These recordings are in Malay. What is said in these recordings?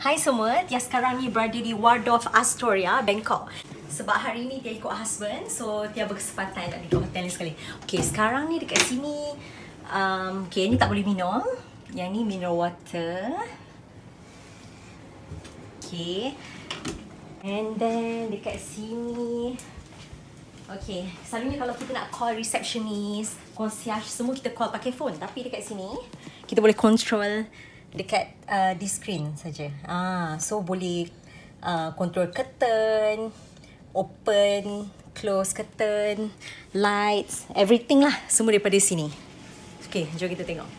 Hai semua, Tia sekarang ni berada di Waldorf Astoria, Bangkok. Sebab hari ni Tia ikut husband, so Tia berkesempatan nak duduk hotel ni sekali. Okay, sekarang ni dekat sini, um, okay, ni tak boleh minum. Yang ni mineral water. Okay. And then dekat sini, Okay, selalunya kalau kita nak call receptionist, concierge, semua kita call pakai phone. Tapi dekat sini, kita boleh control dekat uh, di screen saja. Ah, so boleh uh, control curtain, open, close curtain, lights, everything lah. Semua daripada sini. Okay, jom kita tengok.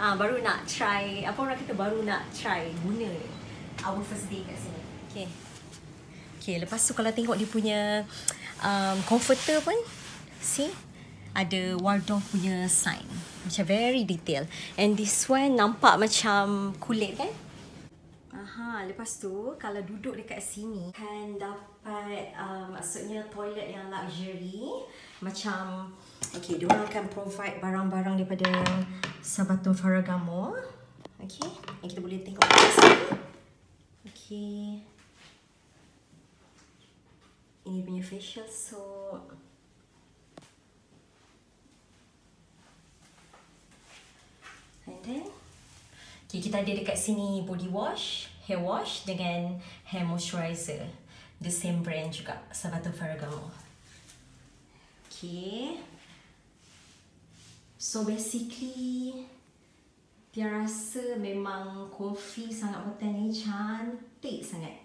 Ah, baru nak try, apa orang kita baru nak try guna our first day kat sini. Okay. Okay, lepas tu kalau tengok dia punya um, comforter pun, see? Ada Waldorf punya sign. Macam very detail. And this one nampak macam kulit kan? Aha, lepas tu kalau duduk dekat sini kan dapat um, maksudnya toilet yang luxury macam okay, dia orang akan provide barang-barang daripada Sabaton Ferragamo. Okay, yang kita boleh tengok kat sini. Okay. Ini punya facial soap. And then okay, kita ada dekat sini body wash, hair wash dengan hair moisturizer. The same brand juga, Sabato Ferragamo. Okay. So basically dia rasa memang comfy sangat hotel ni cantik sangat.